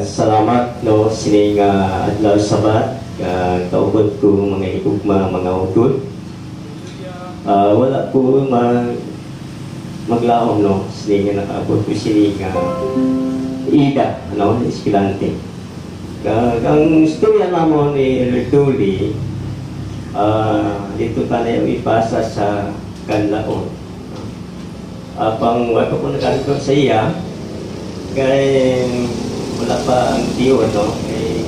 salamat no sining uh, adlaw sabat uh, kaupod ko mga igugma mga utod. Uh, wala ko mag maglaom no sining nakaabot ko sining uh, ida no eskwelante. Uh, ang istorya namon ni Lertuli uh, dito tayo ipasa sa kanlaon. Apang uh, wala ko nagkanto sa iya, kaya wala pa ang tiyo, no? Eh,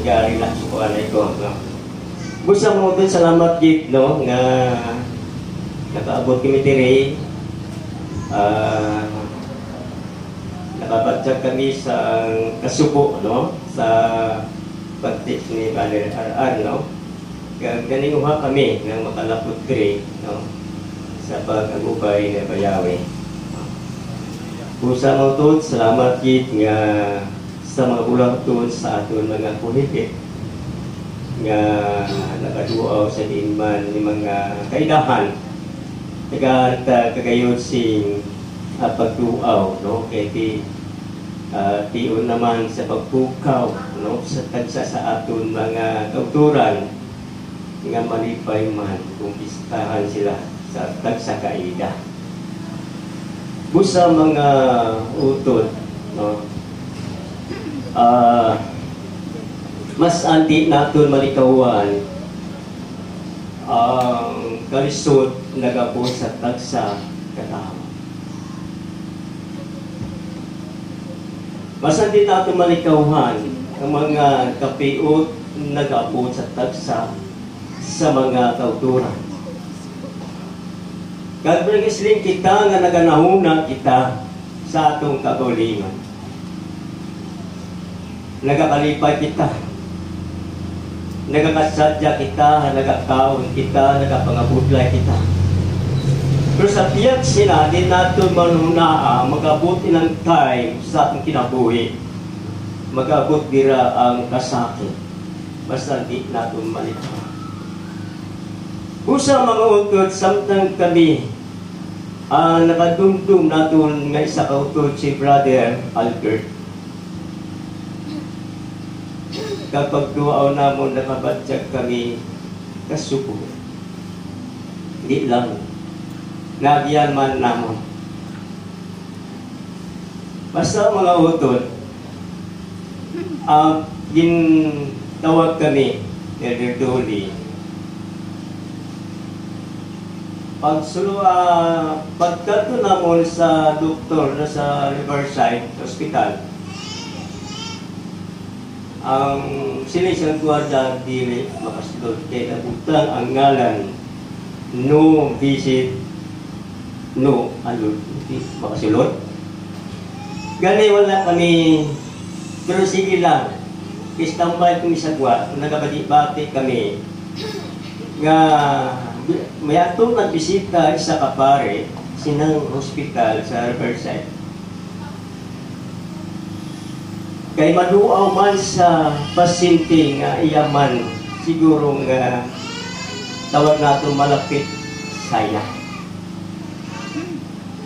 nagari na ko alay ko, no? Busa mo din salamat git, no? Nga nakaabot kami tiri. Uh, nakabatsag kami sa kasubo, no? Sa pagtik ni Father RR, no? Ganinguha kami ng makalapot tiri, no? Sa pag-agupay na bayawi. Pusa mo to, salamat gid nga sa mga ulang to sa aton mga kuhipit nga nakaduaw sa dinman ni mga kaidahan. Taga kagayod sing uh, pagduaw no? Kay ti uh, tiyon naman sa pagpukaw no? Sa tagsa sa aton mga kauturan. Nga malipay man kung bistahan sila sa tagsa kaida busa mga utod no? Uh, mas andi naton malikawan ang uh, kalisod nagapo sa tagsa katawa. Mas andi naton malikawan ang mga kapiot nagapo sa tagsa sa mga kauturan Kagbragisling kita nga naganahuna kita sa atong kagalingan. Nagakalipay kita. Nagakasadya kita, nagakaon kita, nagapangabudlay kita. Pero sa tiyak sila, di nato manunaa, magabuti ng time sa atong kinabuhi. Magabot dira ang kasakit. Basta di nato malita. Usa mga utod, samtang kami uh, nakadumdum naton nga isa ka utod si Brother Albert. Kapag duaw namon nakabadyag kami kasuko. Di lang. Nagyan man namon. Basta mga utod, uh, gin tawag kami, Elder Dolly, Pagsulo, uh, pagkato namon sa doktor na sa Riverside Hospital, ang sinisang gwarda dili makasulod kay nabutang ang ngalan no visit no ano makasulod. Gani wala kami pero sige lang istambay kami sa gwa nagabati-bati kami nga may atong nagbisita sa kapare sinang hospital sa Riverside. Kay maduaw man sa pasyente nga iyaman siguro nga tawag nato malapit saya.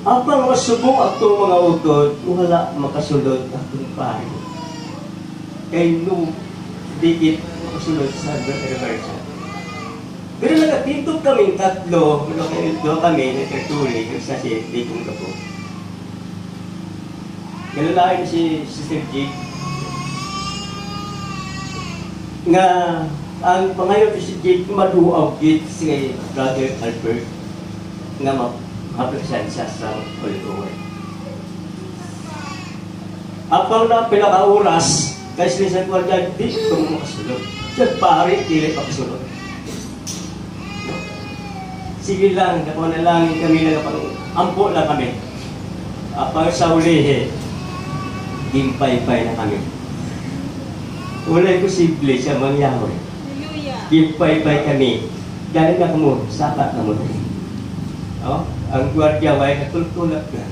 Apang masubong ato mga utod, wala makasulod atong pare. Kay no, dikit makasulod sa Riverside. Pero nagkatintog kami tatlo, do kami na tertuli, yung sa si Dikong Kapo. Galalain si Sister Jig. Nga, ang pangayon si Jig, maduaw git si Brother Albert nga ma-present siya sa Holy Apang na pinaka-oras, kasi sa kwardiyan, di ko makasulod. Diyan pare, dili pa kasulod sige lang, napanalangin kami na kapag ampo na kami. Para sa ulihe, gimpay-pay na kami. Wala'y posible sa mangyari. Gimpay-pay kami. Dahil na kamo, sapat na mo. Oh, ang gwardiya ay katultulat na.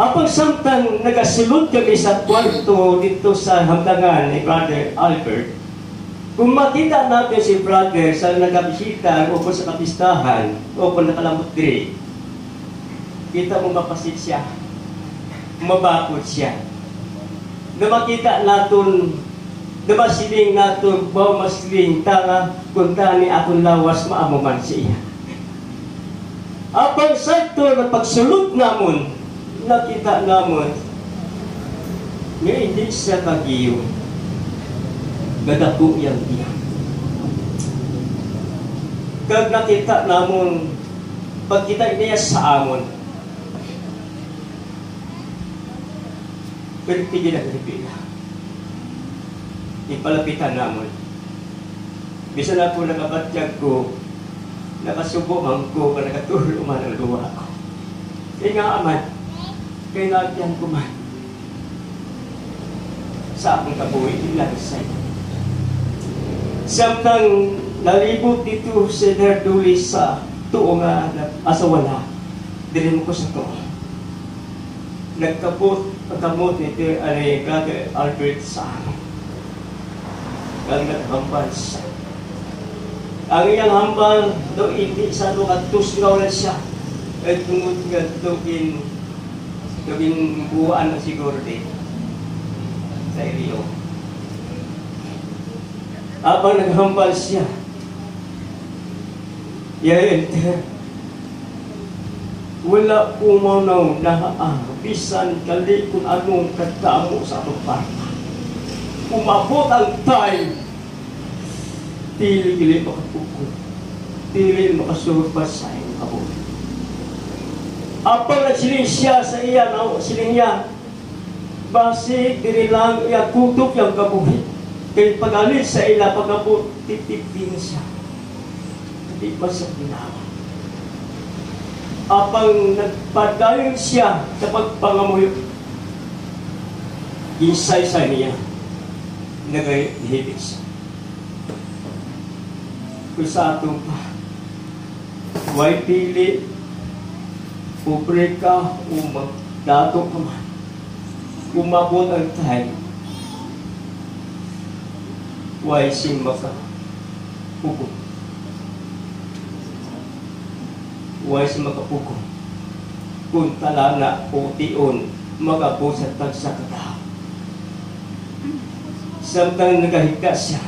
Apang samtang nagasulod kami sa kwarto dito sa hamdangan ni Brother Albert, kung makita natin si brother sa nagabisita o sa kapistahan o kung nakalambot diri, kita mo mapasit siya. mabakot siya. Na makita naton na masiling naton ba masiling tanga kung tani akong lawas maamuman siya. Apang sakto na pagsulot namon, nakita namon nga hindi siya kagiyo. Gadako yang iya. Kag nakita namon pagkita niya sa amon, Pinagtigil ang Pilipina. Ipalapitan namon. Bisa na po nakabatyag ko, nakasubo man ko, ka nakatulo man ang luwa ko. Kaya nga aman, kaya nagyan ko man. Sa akong kabuhi, ilang sa'yo. Samtang nalibot dito si Nerduli sa tuo nga asawala, dirin ko sa tuo. Nagkabot, pagkamot ni Tere Brother Albert sa amin. Kang naghambal siya. Ang iyang hambal, do hindi sa do katus nga wala siya. At tungod nga dokin, dokin buwaan na siguro din. Sa Rio. Abang naghambal siya, Yael, wala umanaw na ah, bisan kali kung anong katamo sa atong parta. Umabot ang time, tili-gili makapukul, tili makasurpa sa iyong kabot. Apang nagsiling siya sa iya, na siling niya, basi diri lang iya kutok yung kabuhi. Kay pagalit sa ila pagabot, titipin siya. Hindi pa sa ginawa apang nagpadayon siya sa pagpangamuyo. Isay sa niya, nagahibig siya. Kung sa atong pa, way pili, pobre ka, o magdato ka man, umabot ang time, way simba ka, hukom. Huwag si makapuko. Kung talana o tion, magabusat pag sa kataw. Samtang nagahigda siya,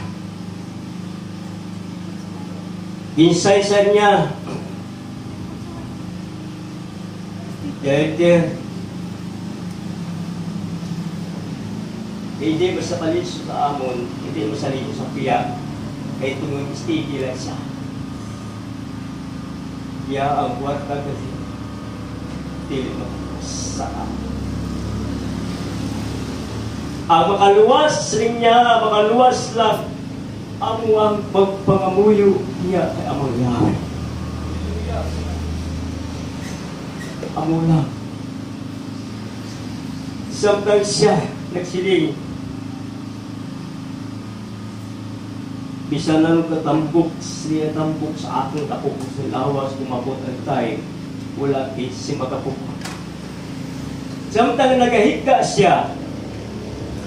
ginsaysan niya, Dahil hindi mo sa palit sa amon, hindi mo sa libo sa piyak, kay tungong stigi lang siya. Ya ang buat kasi. Dili mo sa ang makaluwas rin niya, makaluwas lang ang ang pagpangamuyo niya ay amang yaman. Amo lang. Samtang siya nagsiling Bisa lang katambok siya tambok sa aking kapupok sa lawas, kumabot ang time, wala si makapupok. Samtang nagahika siya,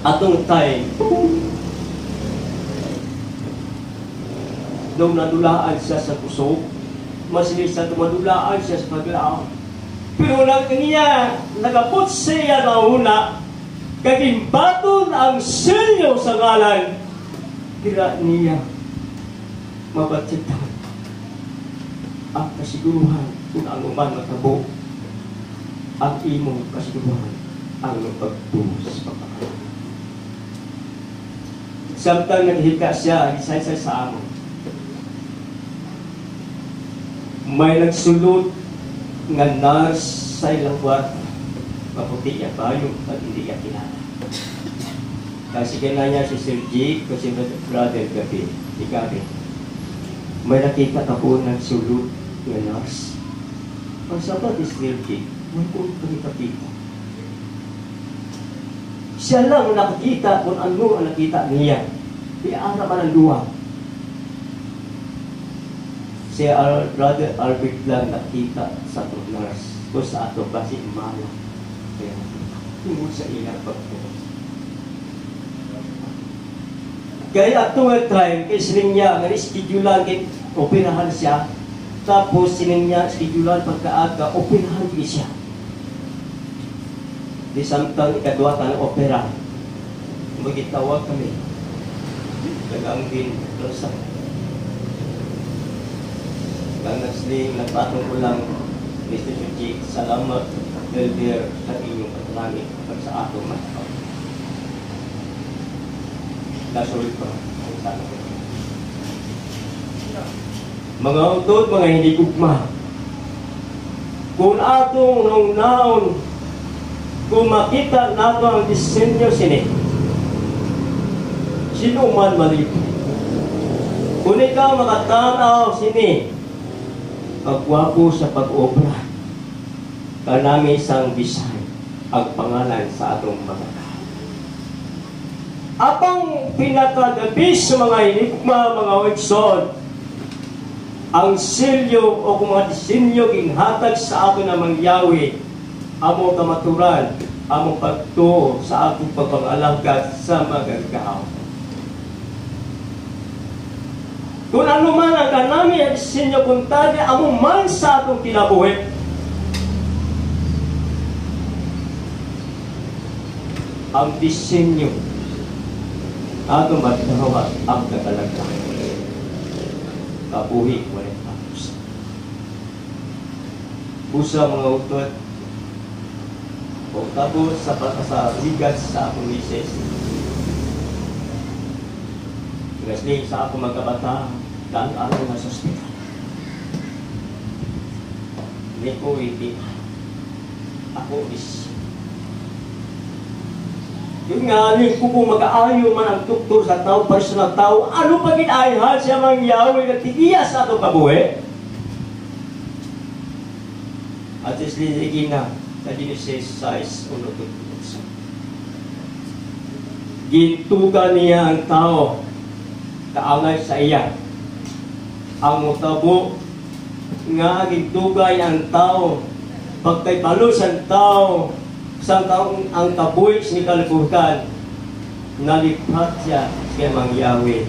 atong time, nung nadulaan siya sa kusog, masilis sa tumadulaan siya sa paglaon. Pero lang niya, nagapot siya na una, kagimbaton ang selyo sa ngalan, kira niya mabatsitan ang kasiguruhan kung ang uman matabo ang imong kasiguruhan ang pagbuhos pagkakaroon. Samtang naghika siya, isaysay sa amon. May nagsulot nga nurse sa ilang kwarta. Maputi niya bayo at hindi niya kilala. Kasi kailangan si Sir Jake, kasi brother Gabi, si Gabi may nakita ako ng sulod nga nurse. Ang sabat is guilty. May kung nakita Siya lang nakakita kung ano ang nakita niya. Iara man ang luwa. Si Al Brother Albert lang nakita sa itong nurse. Kung sa ato kasi mala. Kaya tungkol sa ilang pagpunta. Kaya ato nga time, kay sining niya, nga schedule kay operahan siya. Tapos sining niya, schedule pagkaaga, operahan kay siya. di samtang ikadwa ng opera, magitawag kami. Nag-anggin doon sa Kang nagsling, nagpatong ko lang, Mr. Chuchi, salamat, Elder, sa inyong pagkalamit pag sa atong Nasulit pa. Mga utod, mga hindi gugma, kung atong nung naon, kung makita nato ang disenyo sini, sino man malito. Kung ikaw makatanaw sini, pagwapo sa pag-obra, kanami isang bisay ang pangalan sa atong mga. Apang pinakadabis sa mga inikma, mga wikson, ang silyo o kung mga disenyo ginhatag sa ato na mangyawi, amo kamaturan, amo pagtuo sa atong pagpangalangkat sa magagaw. Kung ano man ang kanami at disenyo kuntadi, amo man sa atong kinabuhi, ang disenyo atong matawag ang katalagay kabuhi walang tapos. Usa mga utot, o tapos sa pagkasaligas sa akong misis. Ngasling sa akong magkabata, daan ako nga sa hospital. Hindi ko hindi. Ako is yung nga, yung ko kung mag-aayo man ang tuktor sa tao, personal tao, ano pa ginayhan siya mang yawi na tigiya sa atong kabuhi? At is liligi na sa Genesis 6, uno to Gintuga niya ang tao, kaangay sa iya. Ang mutabo, nga gintugay ang tao, pagkay ang tao, sa taong ang kabuhi ni kalibutan, nalipat siya siya mangyawi.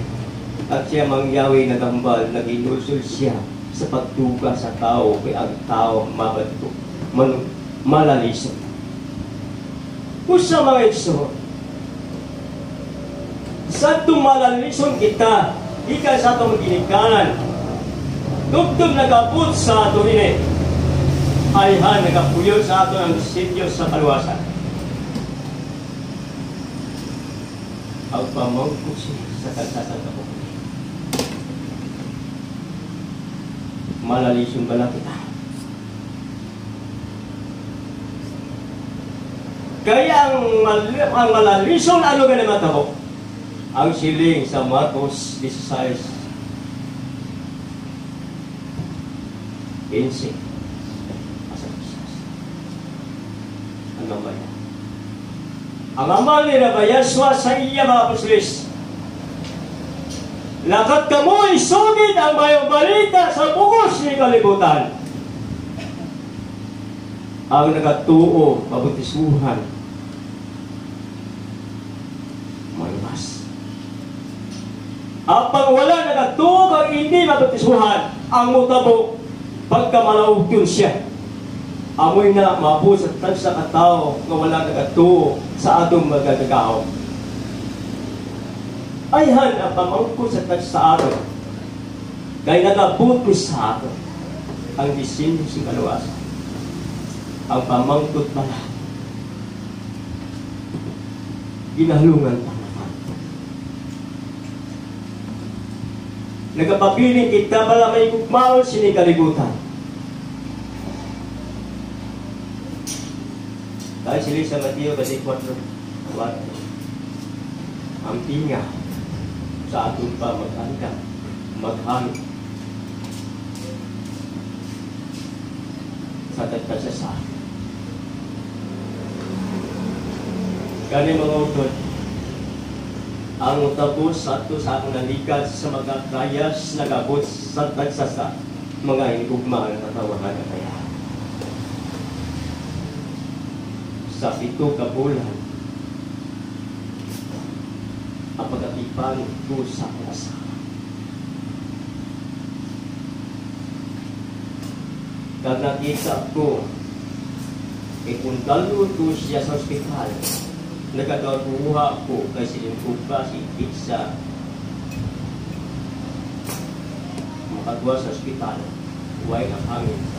At siya mangyawi nagambal, naginulsul siya sa pagtuga sa tao, kay ang tao mabato, man, malalisod. Kusa mga iso, sa tumalalison kita, ika sa itong ginikanan, tugtog nagapot sa ato rin ayhan nagapuyo sa ato ang sityo sa kaluwasan. Ang pamangko siya sa kalsatan ka po. Malalis yung bala kita. Kaya ang, mal ang malalisong ano ganun matabo? Ang siling sa Marcos 16 15 ang bayan. Ang amal ni Rabayaswa sa iya mga pusilis. Lakat kamo isugid ang mayong balita sa bukos ni kalibutan. Ang nagatuo, mabutisuhan, maymas. Ang wala nagatuo kang hindi mabutisuhan, ang mutabo, pagkamalaog yun siya amoy na mabusat tag sa katao nga wala nagatuo sa atong magagagaw. Ayhan ang pamangko sa tag sa aton. Kay nagabot ni sa aton ang disin si kaluwasan. Ang pamangkot pala. Ginalungan pa naman. Nagapabiling kita pala may kukmaon sinikalibutan Sila sa Mateo 24, 4, ang tinga sa atong pa maghanda, maghamit sa tagkasasa. Kani mga utod, ang utabos sa ato sa akong nalikas sa mga kayas nagabot sa tagsasa mga hinugma na natawahan na kaya. Sa pito ka bulan ang pagkatipan ko sa kasa. Kag nakita ko Kaya kung dalo to siya sa ospital, nagkadaruha ko kay sinimpuka si Pizza makagawa sa ospital, huwag ang hangin.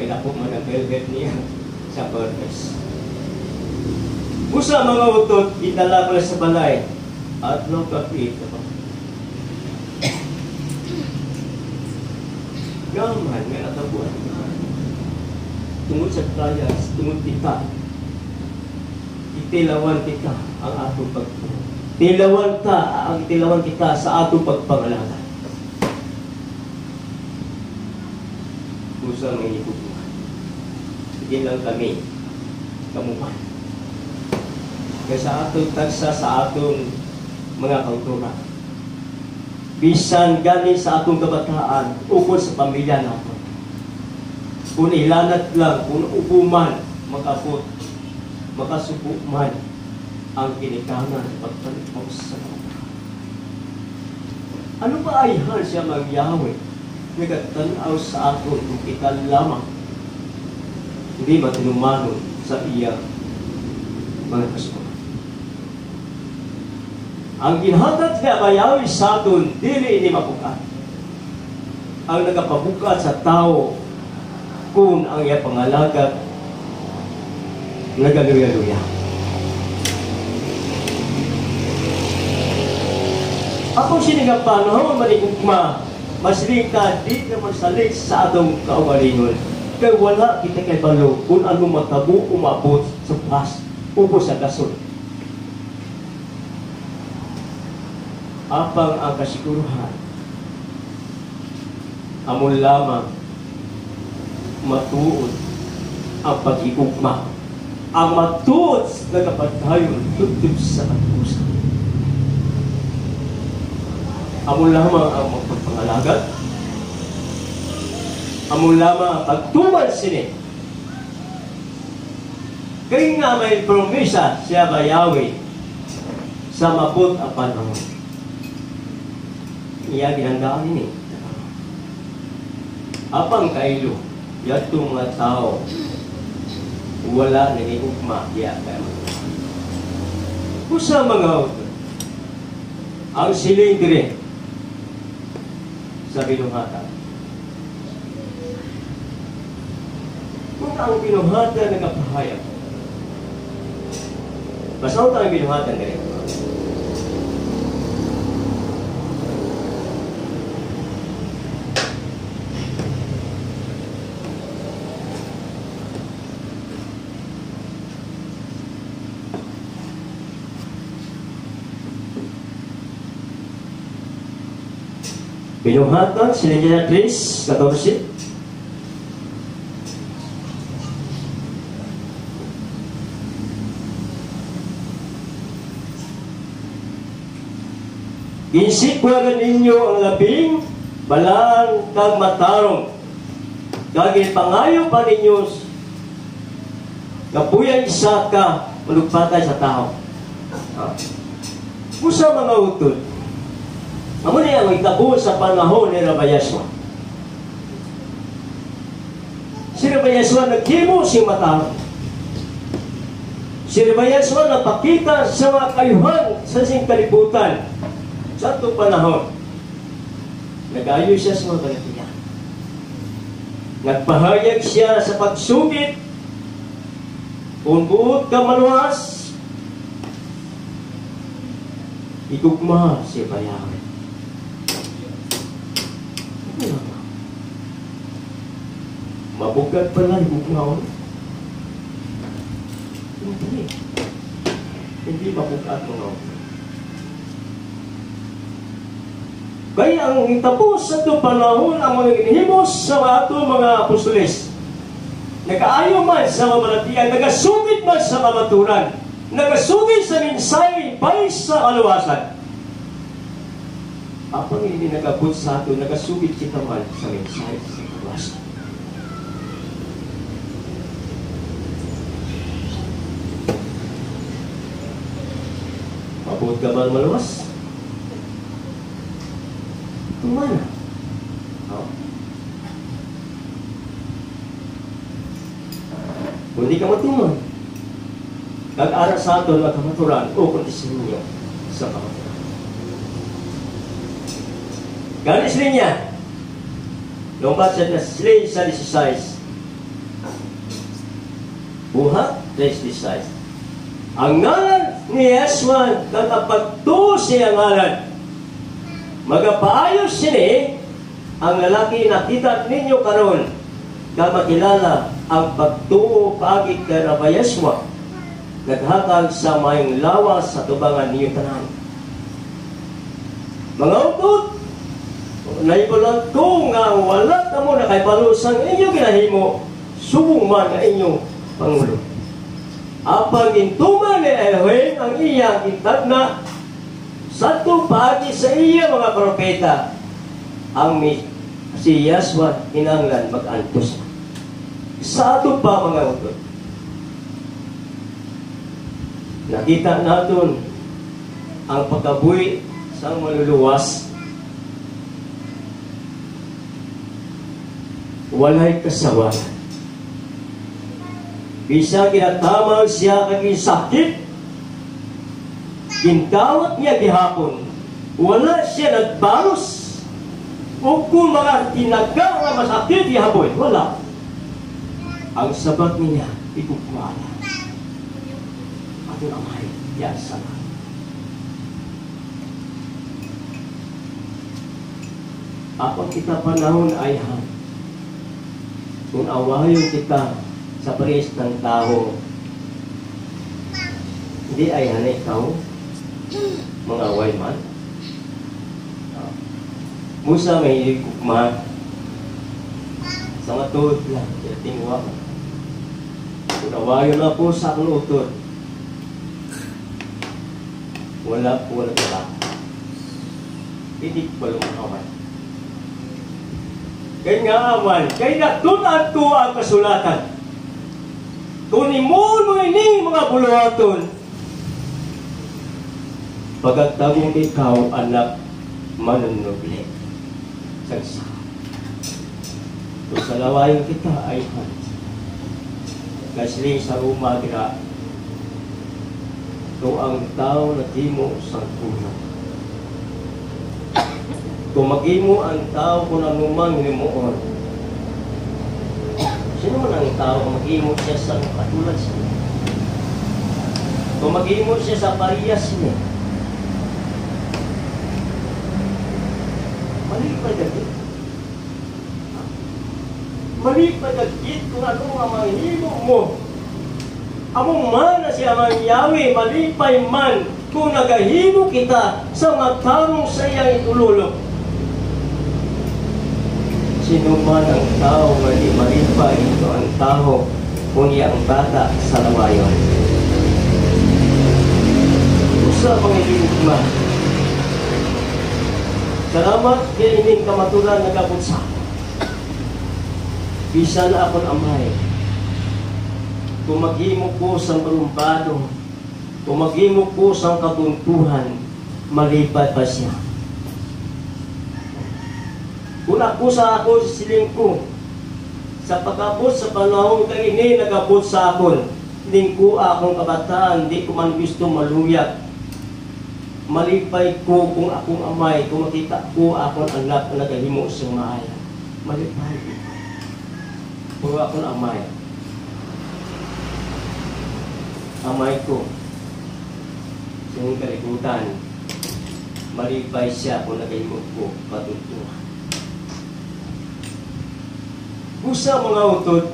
Kaya po man ang velvet niya sa burgers. Busa mga utot, itala ko sa balay at no kapit. Gaman nga natabuan. Tungod sa trials, tungod kita, itilawan kita ang atong pagpuno. Tilawan ta, ang tilawan kita sa atong pagpangalanan. Busa may ipupuan. Sige lang kami, kamuhan. Kaya sa atong tagsa sa atong mga kautura. Bisan gani sa atong kabataan, ukol sa pamilya natin. Kung ilanat lang, kung upuman, makapot, makasubo man ang kinikanan pagtalipaw sa. Ano ba ay han siya magyawe? Nagatanaw sa aton kung lamang. Hindi matinumanon sa iya mga kasuko. Ang ginhatag niya bayawi sa aton, dili ini mabukat. Ang nagapabukat sa tao kung ang iya pangalagat nagaluya-luya. Ako sinigang panahon maligugma, maslika di naman salit sa atong kaugalingon. Kaya wala kita kay balo kung ano matabo umabot sa pas, upo sa gasol. Apang ang kasiguruhan, amon lamang matuod ang pag-igugma ang matuod na kapatayon tugtog sa katusan. Amo lamang ang magpagpangalagat. Amo lamang ang pagtuman sini. Kaya nga may promisa siya bayawi sa mabot ang panahon. Iya ginandaan ini. Apang kailo, yatong mga tao wala naging ugma diya kaya Usa mga auto. Ang siling dire sa binuhatan. Kung ang binuhatan nagapahayag, basaw tayo binuhatan dire. Binuhatan, sinigyan na 3, 14. Ginsikwagan ninyo ang labing balaan kag matarong. Kag pangayo pa ninyo kapuyan isa ka malugpatay sa tao. Ah. Musa mga utod, Amo niya ang itabo sa panahon ni Rabayaswa. Si Rabayaswa naghimo si Mataro. Si Rabayaswa napakita sa mga kayuhan sa sing kalibutan sa itong panahon. Nag-ayo siya sa mga kalatiyan. Nagpahayag siya sa pagsugit kung buot ka maluwas, igugma si Bayawe. Mabugat pala ngaon. Hindi. Hindi mabugat mo ngaon. Kaya ang tapos sa ito panahon ang mga ginihimos sa ato mga apostoles. Nagaayo man sa mamalatian, nagasugit man sa mamaturan, nagasugit sa minsay bay sa kaluwasan. Apang hindi nagabot sa ato, nagasugit kita man sa minsay sa kaluwasan. Mabot ka ba maluwas? Tumana. Oh. Kung di ka matuman, kag-ara sa aton ang kamaturan o kondisinyo sa kamaturan. Ganis niya, lompat sa slay sa 16, buhat 16, ang ngalan ni Yeswan kakapagto siya ngalan. Magapaayos sini ang lalaki na kita ninyo karon ka makilala ang pagtuo paagi kay Rabbi Yeswa naghatag sa mayong lawas sa tubangan niyo tanan. Mga utod, naibulan ko nga wala ka mo na kay palusang inyo ginahimo, subong man na inyong Pangulo. Apang intuman ni Elohim ang iyang itagna sa tupagi sa iya mga propeta ang si Yaswa hinanglan mag-antos. Sa ato pa mga utod. Nakita natin ang pagkabuhi sa maluluwas. Walay kasawanan. Bisa kinatamaw siya kag sakit. Gintawat niya gihapon. Wala siya nagbalos. O kung mga tinaga nga masakit gihapon, wala. Ang sabat niya, ikukwala. Ato amay, yan sabat. Apang kita panahon ay han. Kung awayon kita sa pares ng tao. Hindi ay hanay tao, mga away man. Uh, Musa may kukma sa matod lang, tingwa. Unawayo na po sa akong utod. Wala po wala ka Hindi ko lumakawan. Kaya nga aman, kaya natunan ko ang kasulatan. Kung imuno ini mga buluhaton, pagkatagong ikaw anak manunuble. Sagsa. Kung sa lawayan kita ay han. Kasli sa umagra, kung ang tao na di mo sa tulong. Kung mag-imo ang tao kung anumang limuon, Sino man ang tao kung mag-imot siya sa katulad siya? Kung mag-imot siya sa parehas niya, mali pa gagit. Mali pa gagit kung ano ang manghimo mo. Among man na siya mangyawi, malipay man kung nagahimo kita sa magtarong sa iyang itululong sino man ang tao di malipay ito ang tao kunya ang bata sa lawayon. Usa mga iligma. Salamat kay ining kamaturan nagabot sa Bisan akon amay. Kung maghimo ko sa barumbado, kung maghimo ko sa kabuntuhan, malipad pa siya Una ko sa ako siling ko. Sa pagkabot sa panahon kay ini nagabot sa akon. Lingko akong kabataan, di ko man gusto maluyag. Malipay ko kung akong amay, kung makita ko akong anak na nagahimo sa maaya. Malipay ko. Kung akong amay. Amay ko. Sa kalikutan, malipay siya kung nagahimo ko patutuhan usa mga utod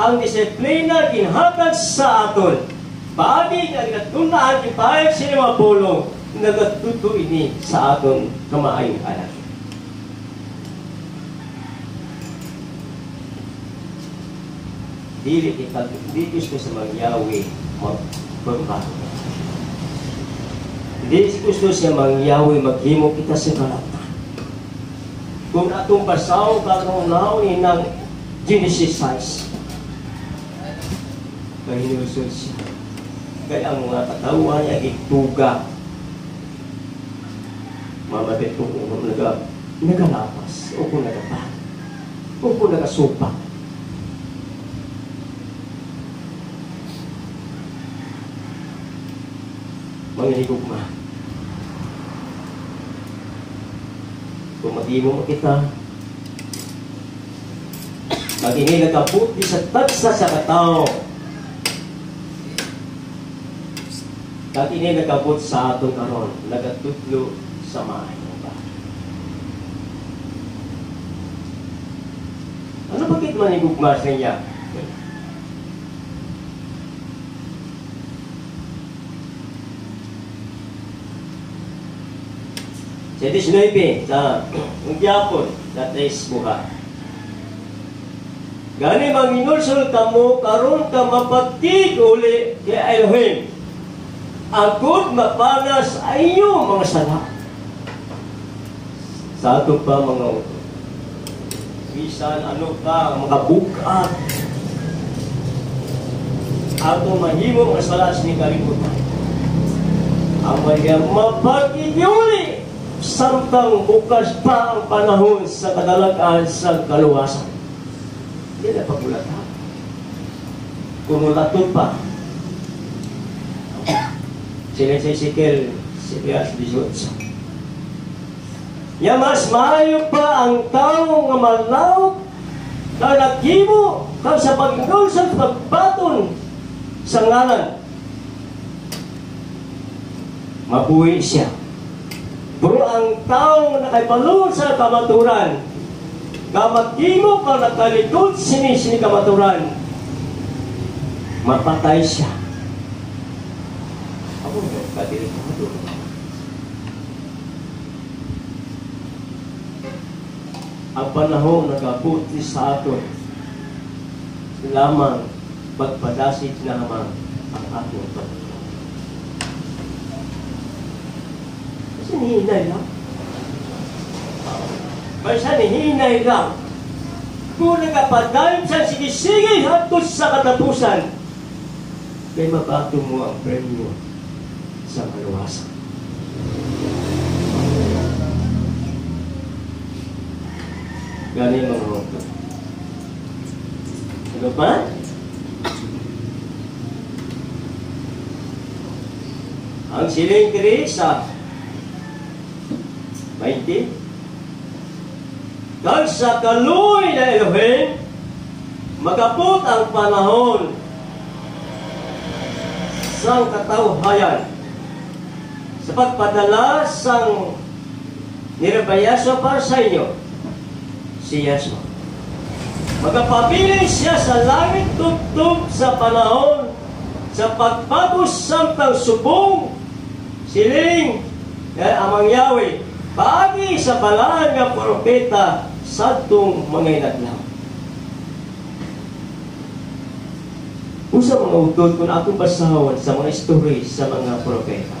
ang disiplina ginhatag sa aton Bagi nga nagatunahan yung pahit sila mga pulong nagatuto ini sa aton kamaayong anak. Dili kita di gusto sa mangyawi magpagbago. Di gusto siya mangyawi maghimo kita sa kalaptan. Kung atong basaw karong naon ng Genesis 6. Mahinusod siya. Kaya ang mga katawan niya ituga mga bet ko kung ano naga, nagalapas o kung nagapan o kung nagasupak. Mga higugma, kung mag-imo mo kita, pag ini nagabuti sa tagsa sa katao, pag ini nagabot sa atong karon, nagatudlo sa maayo ba. Ano bakit man igugmas niya? Sa 19, sa Ungyapon, sa Tres Buha. Gani manginulsol kamo karon ka mapagtig uli kay Elohim. Agod mapanas ayo mga sala. Sa ato pa mga. Bisan ano ka mga bukat. Ato mahimo mga sala ni kalibutan. Ang mga mapagiguli samtang bukas pa ang panahon sa kadalagaan sa kaluwasan. Hindi na pagulatan. Kumulatot pa. Sila sa Ezekiel, Sibiyas 18. Ya mas maayo pa ang tao nga malaw na nagkibo kang sa Panginoon sa pagbaton sa ngalan. Mabuhi siya. Pero ang tao na nakaibalun sa kamaturan, Kamagimo ka nakalikod sini sini kamaturan. Mapatay siya. Ako nga, kadirin ko Ang panahon nagabuti sa aton lamang pagpadasit lamang ang ating Panginoon. Kasi nihinay lang. Basta ni hinay lang. Kung nagapadayon sa sige-sige hangtod sa katapusan, may mabato mo ang premyo sa maluwasan. Gani mga mga Ano pa? Ang siling sa 20 Dahil sa kaluoy na Elohim, magapot ang panahon sa katawhayan sa pagpadala sang nirabayaso para sa inyo si Yeso. Magapabilis siya sa langit tugtog sa panahon sa pagpagos samtang subong siling eh, amang Yahweh Paagi sa balaan nga propeta sadtong mga inadlaw. Usa mga utod kung akong basahon sa mga story sa mga propeta.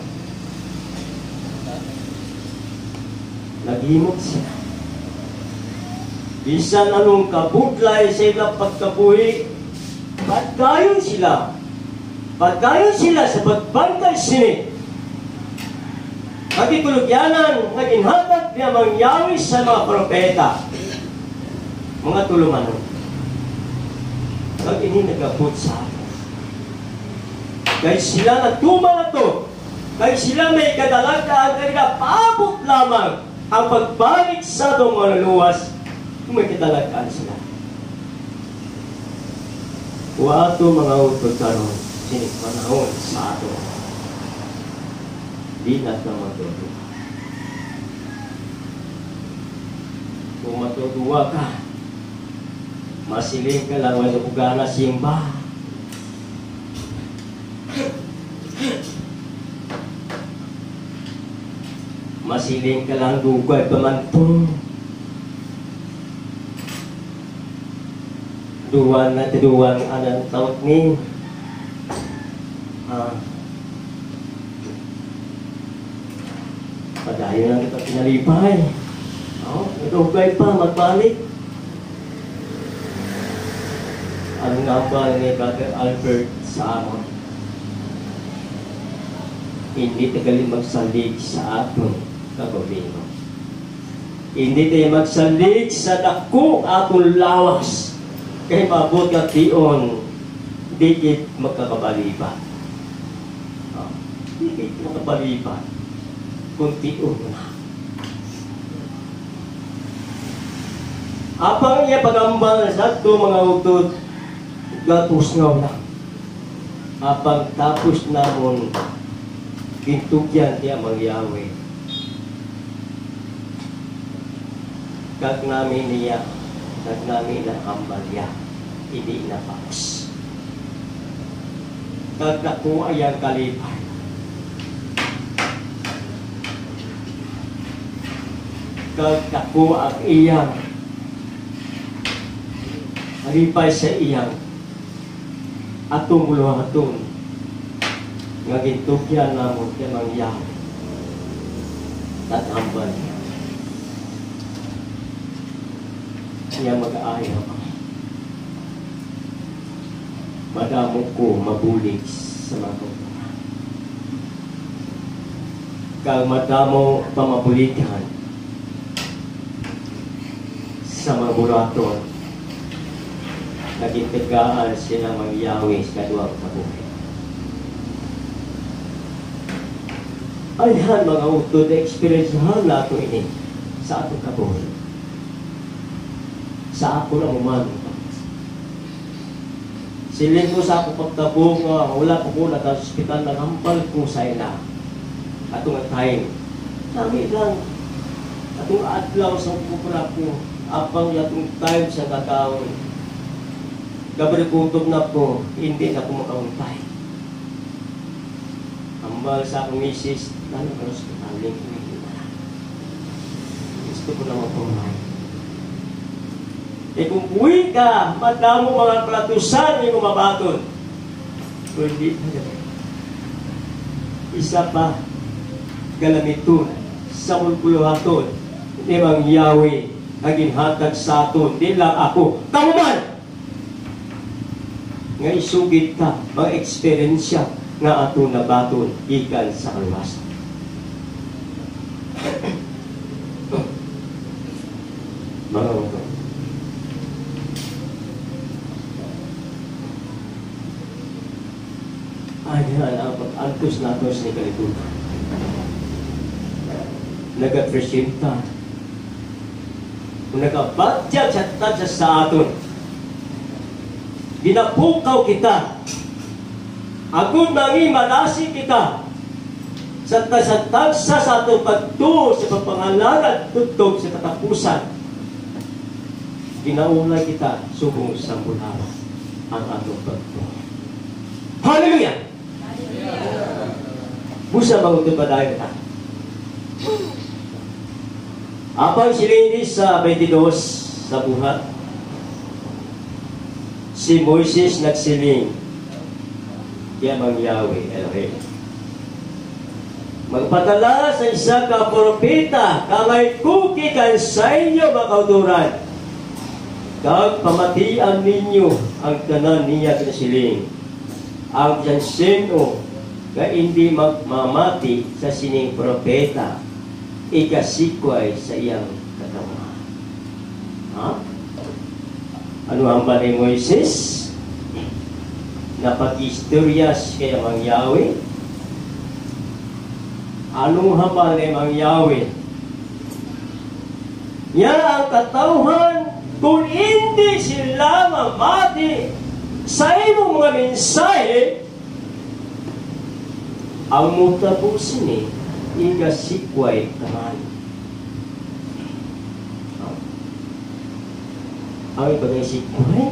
Naghimok siya. Bisan anong kabudlay sa ilang pagkabuhi, pagkayon sila. Pagkayon sila sa pagbantay sini Magigulugyanan, naging hatag niya mangyawi sa mga propeta. Mga tulungan. Pag ini nagabot sa atin. Kaya sila na to. Kaya sila may kadalagaan kaya paabot lamang ang pagbalik sa itong mga luwas kung may kadalagaan sila. Wato mga utod karon sinig panahon sa ato di na matutuwa. Kung matutuwa ka, masiling ka lang wala bugana simba. Masiling ka lang dugay pamantong. Duwan na tiduwan anang tawag ni. Ah, Padayo lang kita pinalipay. Oh, nagugay pa, magbalik. Ang namba ni Brother Albert sa amon. Hindi tagali magsalig sa aton kagawin Hindi tayo magsalig sa dako atong lawas. Kay mabot ka tiyon, dikit magkakabaliba. Oh. Hindi mo kapalipan. Kunti na. Apang iya pagambal sa to mga utod, gatus nga na. Apang tapos namon, kintukyan tiya magyawe. Kag namin niya, kag namin na kambalya, hindi na paus. Kag naku ayang kalipay. Kag naku ang iyang Halipay sa iyang atong muluhaton nga gintukyan namo kay tatambal niya niya mag-aayaw madamo ko mabulig sa mga kag madamo pamabulikan sa mga buraton naging tigaan sila magyawi sa kaduwang kabuhay. Ayhan mga utod, experiencehan nato ini sa atong kabuhay. Sa ako na umano. Siling ko sa ako pagtabo nga wala ko ko sa ospital na hampal ko sa ina. Atong time. Nami lang. Atong adlaw sa kupura ko. Apang yatong time sa kakawin Gabi kutob na po, hindi na po makauntay. Ambal sa akong misis, lalo ka link ko hindi na. Gusto ko na mapumay. E kung buwi ka, madamo mga platusan yung mabaton. Pero hindi na Isa pa, galamiton, sa mulkuluhaton, ni Mang Yahweh, naging hatag sa aton, di lang ako, kamuman! nga isugid ka mga eksperyensya nga ato nabaton ikan sa kalwasan. mga mga Ayan ang pag-antos natos ni Kalibutan. Nag-presenta. Nag-badya sa aton ginapukaw kita. Agun mangi malasi kita. Sa tasatag sa sa atong pagtuo sa pagpangalanan tutog sa katapusan. Ginaulay kita subong sa bulawan ang atong pagtuo. Hallelujah! Busa pa dahil kita. Apang silinis sa 22 sa buhat, si Moises nagsiling kaya mang Yahweh Elohim. Magpadala sa isa ka propeta, kamay kuki kan sa inyo makauturan. Kag pamatian ninyo ang tanan niya kinasiling. Ang sino nga hindi magmamati sa sining propeta, ikasikway sa iyang katawan. Ha? Ano ang ba ni Moises? Napag-istoryas kay Mang Yahweh? Anong haba ni Mang Yahweh? Yan ang katauhan kung hindi sila mamati sa imong mga mensahe ang mutabos ni igasikway taman. ang ipagisip ko eh.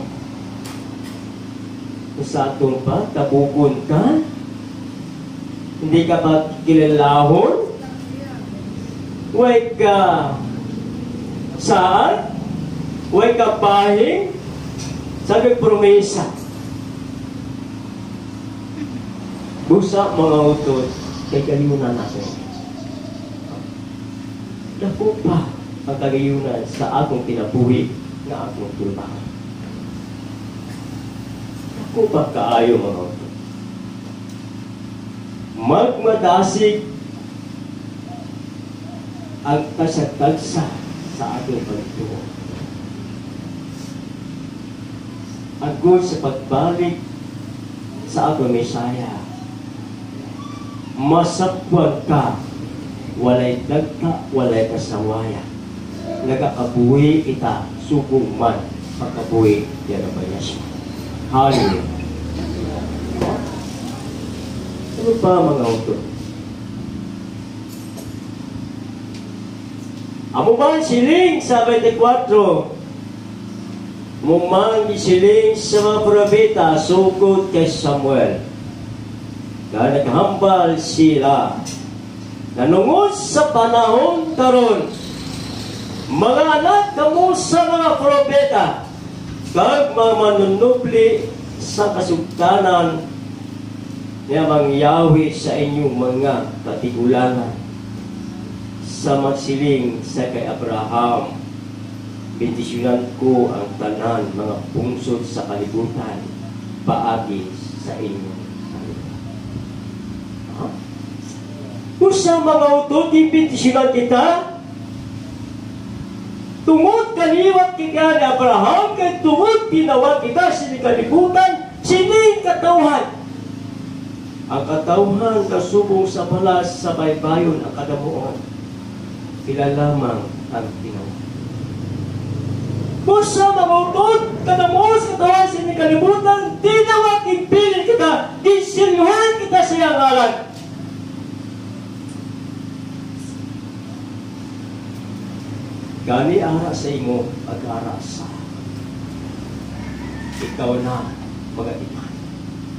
Sa atong pa, kabukon ka, hindi ka ba kilalahon? Huwag ka saan? Huwag ka pahing? Sabi promesa. Busa mga utod, kay kalimunan natin. Dako pa ang kagayunan sa atong kinabuhi na akong trabaho. Ako pa kaayo mga ito. Magmadasig ang kasatagsa sa ating pagtuo. Agod sa pagbalik sa atong Mesaya. Masapwag ka, walay dagka, walay kasawaya. Nagakabuhi kita, subong man, pagkabuhi, yan ang bayas. Hallelujah. Ano pa mga utod? Amo man siling sa 24. Mumang isiling sa mga propeta sukod kay Samuel. Na naghambal sila. Nanungod sa panahon karon. Mga anak kamo sa mga propeta. Kag mga manunubli sa kasugtanan niya mangyawi sa inyong mga katigulangan sa magsiling sa kay Abraham. Bendisyonan ko ang tanan mga pungsod sa kalibutan paagi sa inyo. Ha? Kung sa mga utod, bendisyonan kita, tungod kaliwat kita ni Abraham, kay tungod pinawag kita sa kalibutan, sining katawhan. Ang katawhan kasubong sa balas sa baybayon ang kadamuon sila lamang ang tinawa. Kung sa mga utod, kanamos katawan sa inyong kalibutan, tinawa kipilin kita, disilyuhan kita sa iyang ngalan. Gani ara sa imo, pag-ara sa ikaw na mga iman.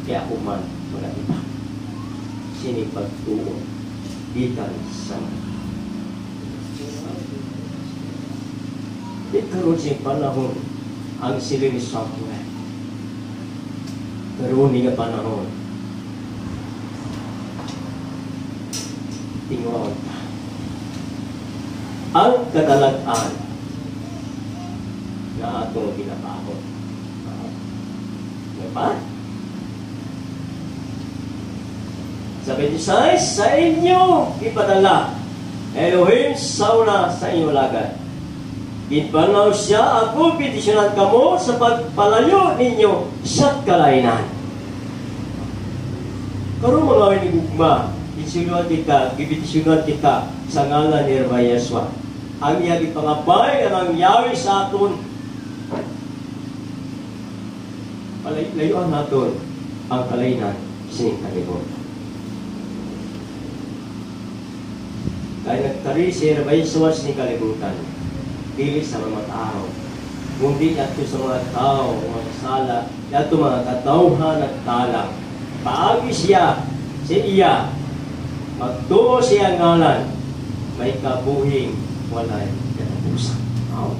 Kaya ako man mga iman. Sinipagtuon. Ikan sa Di karon sa panahon ang sila ni Samuel. Karon ni nga panahon. Tingawon ta. Ang kadalagan na atong ginabahon. Diba? Sa 26, sa inyo ipadala. Elohim sauna sa inyo lagad. Ginpanaw siya, ako pitisyonan kamo sa pagpalayo ninyo sa kalainan. Karon mga inigugma, itinsunan kita, gibitisyonan kita sa ngalan ni Reba Yeswa. Ang iya gipangabay ang yawi sa aton. Palayuan naton ang kalainan sa kalibutan. Kaya nagtari si Reba Yeswa sa kalibutan dili sa mga tao. Kundi ato sa mga tao, mga sala, ato mga katawhan at talang. Paagi siya, si iya, magtuo siya ngalan, may kabuhing walay katapusan. Oh.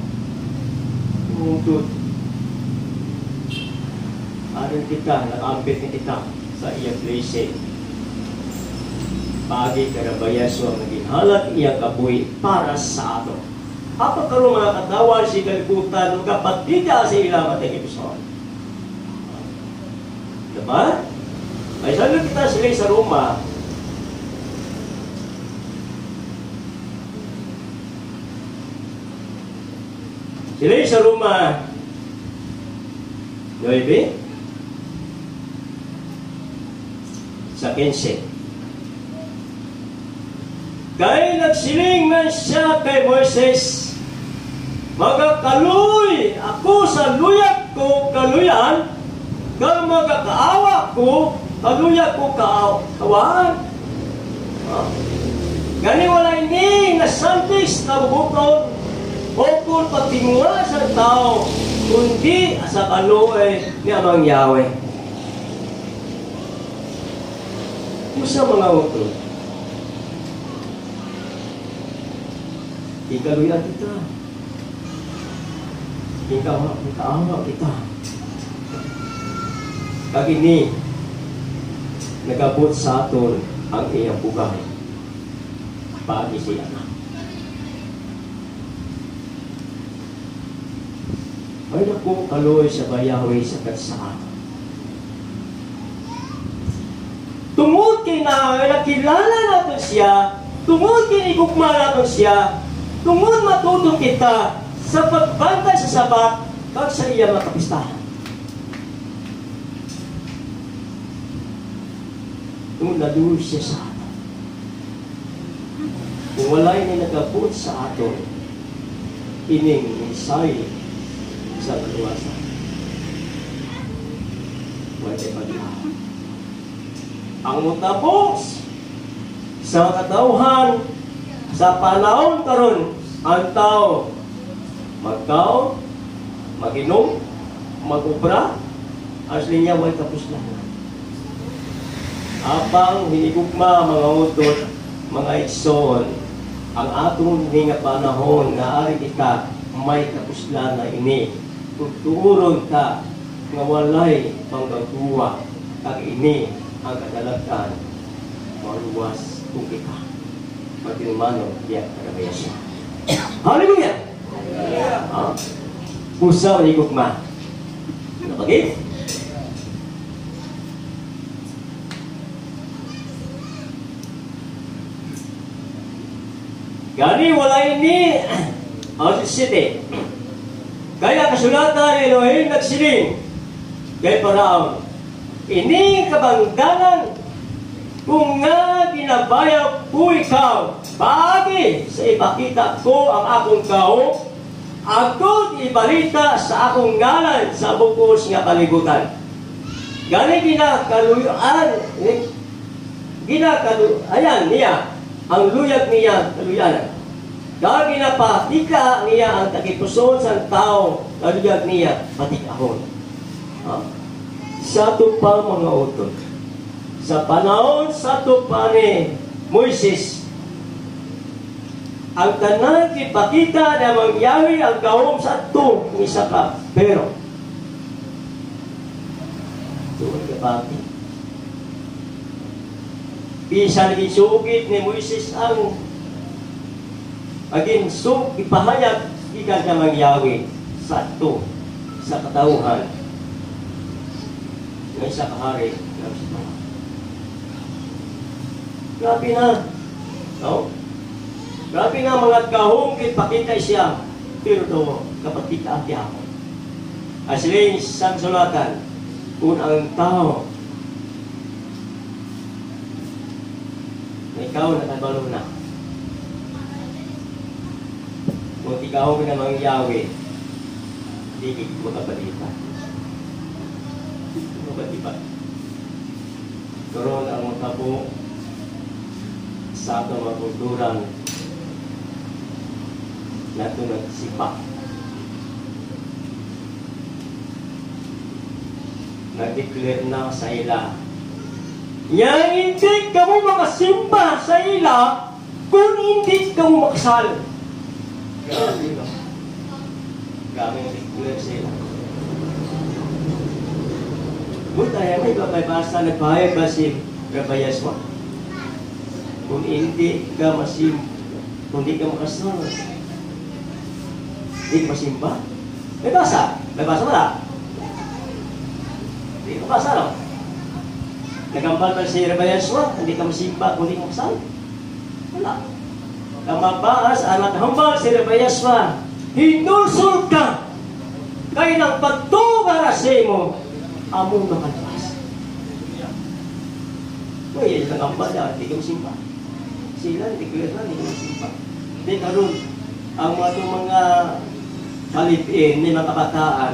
Tungtod. Aron kita, nakambit ni kita sa iyang blessing. Pagi karabayaso ang naging halat iyang kabuhi para sa ato. Apa karon mga katawan si kalibutan ug kapatida sa ilang episode. Diba? Ay sabi kita sila sa Roma, Sila sa Roma 9 sa 15. Kaya nagsiling man siya kay Moises, Magakaluy ako sa luyag ko kaluyan, kang magakaawa ko, kaluyag ko kaawaan. Ah. Gani wala ini nasantis na bukon kung pagtinguha sa tao, kundi sa kaluoy ni Amang Yahweh. Musa mga utod, ikaluyan kita. Ikaw, ikaawa kita. Kag ini, nagabot sa aton ang iyang bugay. Pagi siya na. Ay naku, kaloy sa bayawi sa kansaan. Tungod kay na nakilala natin siya, tungod kay igugma natin siya, tungod matutong kita sa pagbantay sa sabat kag sa iya mga kapistahan. Tungod na siya sa atin. Kung wala ni nagabot sa aton, ining misay sa kaluwasan. Pwede pa Ang mutapos sa katauhan sa panahon karon ang tao magkaon, maginom, magubra, as linya way tapos na. Apang hinigugma mga utot, mga ikson, ang atong nga panahon na ari kita may kapuslan na ini. Tuturon ka nga walay panggagawa kag ini ang kadalagkan maluwas kung kita. Matilmano, diya, karabayasya. Hallelujah! Ha? Pusa ni gugma. Napagit? Gani wala ini ang city. Kaya kasulatan ni Elohim nagsiling kay Paraon. Ini kabangdanan kung nga ginabayag ko ikaw, bagay sa ipakita ko ang akong kao, ako ibalita sa akong ngalan sa bukos nga kalibutan. Gani ginakaluyaan, ginakalu, ayan niya, ang luyag niya, kaluyanan. Dahil ginapatika niya ang takipuson sa tao, kaluyag niya, patikahon. Ha? Sa pa mga utod. Sa panahon sa pa ni Moises, ang tanan ipakita na mangyawi ang gawom sa ito ni Saka. Pero, tuwag ka pati. Bisan gisugit ni Moises ang aging so ipahayag ikan na mangyawi sa ito sa katauhan ng isa kahari. Grabe na. No? Grabe na mga kahong ipakita siya. Pero to, kapatid ka ati ako. Asilin sa sulatan, kung ang tao na ikaw nakabalo na. Kung ikaw ka namang yawi, hindi mo kapalita. Mabatipat. Karoon ang tabo sa atong mga kulturan na ito nagsipa. Nag-declare na sa ila. Yan hindi ka mo makasimba sa ila kung hindi ka mo makasal. Grabe no? Grabe yung. Buta yan, may babay-basa nagpahayag ba si Rabbi Yaswa? Kung hindi ka masim, kung hindi ka makasal, hindi ka masimba. May basa. May basa wala. Hindi ka basa, no? Nagampal ba si Rabbi Yaswa? Hindi ka masimba kung hindi ka makasal? Wala. Ang mabaas, anak hambal si Rabbi Yaswa, hinulsul ka kay ng pagtubara sa mo among nakalabas. Uy, yung nagambal na, hindi ka masimba. Sila, hindi ko na, hindi ka masimba. Hindi karoon, ang mga mga kalipin, may mga kabataan,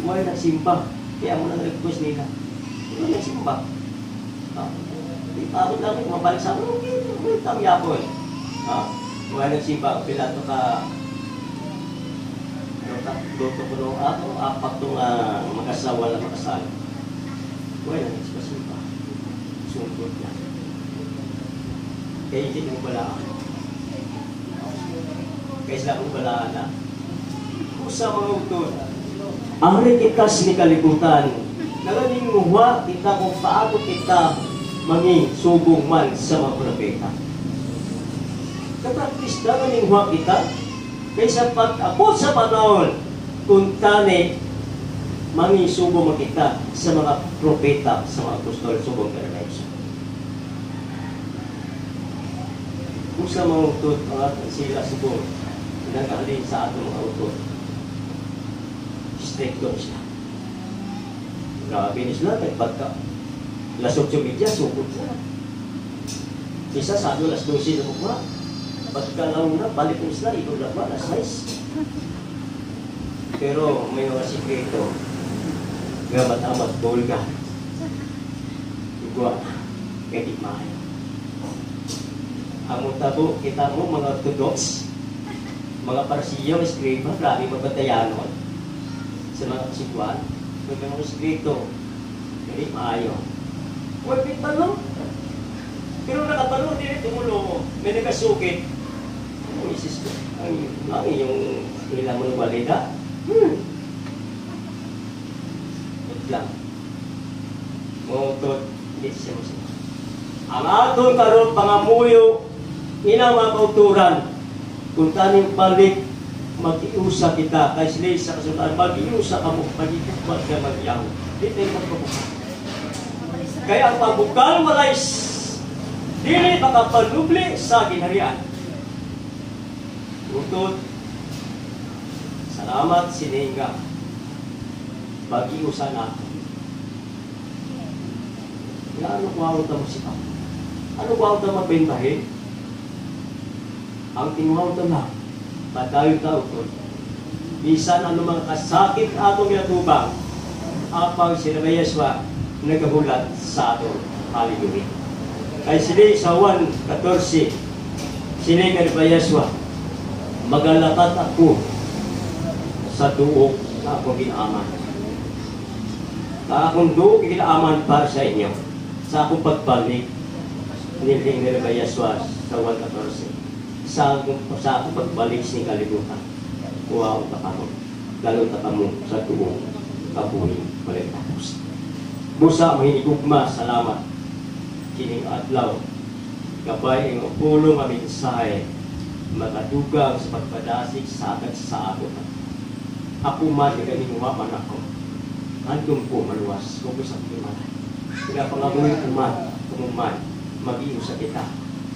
may nagsimba. Kaya mo na request nila. Hindi nagsimba. Ah, Di pa ako lang, kumabalik sa amin, hindi kami yapon. Ah, mga nagsimba, pilato ka, Doto ko nung ako, apat tong uh, mag-asawa na makasal. Wala, nagsimba. Sungkot niya. Kaya hindi mo pala ako. Kaya sila kong pala na. Kung sa mga utod, ang rikitas ni kalibutan, nagaling muha kita kung paano kita mangi subong man sa mga propeta. Katapis na nagaling muha kita, kaysa pag-abot sa panahon, kung tani, mangi subong makita sa mga propeta, sa mga apostol, subong karanaysa. Kung sa mga utod, ang sila subong, nagkaalin sa atong mga utod, stricto sila. Grabe ni sila, nagpagka. Las 8 media, sugod sila. Isa sa ato, las 12 na bukma. Pagkalaw na, balik mo sila, lang ba, alas 6. Pero may mga sikreto. Nga matamat, bolga. Igwa, kaya maayo. Ang tabo, kita mo mga orthodox, mga parsiyo, eskrima, grabe mabatayanon sa mga kasigwan. May mga sikreto, kaya maayo. Huwag pitanong. Pero nakapanood din ito mo may nagkasukit. Ang isis ko, ang, ang iyong nila mo ng walida. Hmm. Ito lang. Motot, hindi siya mo siya. Ang atong karon pangamuyo, ina mga kauturan, kung taning balik, mag-iusa kita, kay sila sa kasunod, mag-iusa ka mo, mag-ikupag ka mag-iyaw. Di tayo magpapukal. Kaya ang pabukal walay dili makapanubli sa ginharian. Utod, salamat sininga. Pag-iusan nato. Ya, ano ko ako mo si Papa? Ano ko ako mabentahin? Ang tinguhaw ta lang, patayo tao ko. Bisan ano mga kasakit atong ginatubang, apang sinabayaswa, nagahulat sa ato haliguin. Kay sili sa 1.14, sili nagbayaswa, magalakat ako sa duok na akong ginaaman. Na akong duok ginaaman para sa inyo, sa akong pagbalik, niling nagbayaswa sa 1.14. Sa akong, sa akong pagbalik sa kalibutan, kuha ko takamo, lalo takamo sa duok, kabuhi, balik tapos. Busa mahinigugma, salamat. Kining adlaw. Gabay ang upulo nga mensahe makadugang sa pagpadasig sa agad sa abot. Ako man nga ginuwapan ako. Andun po maluwas kung sa kimalay. Kaya pangabuhin ko man, kumuman, mag-iyo sa kita.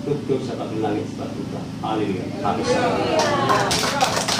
Tugtog sa paglangit sa batuta. Hallelujah. Kami sa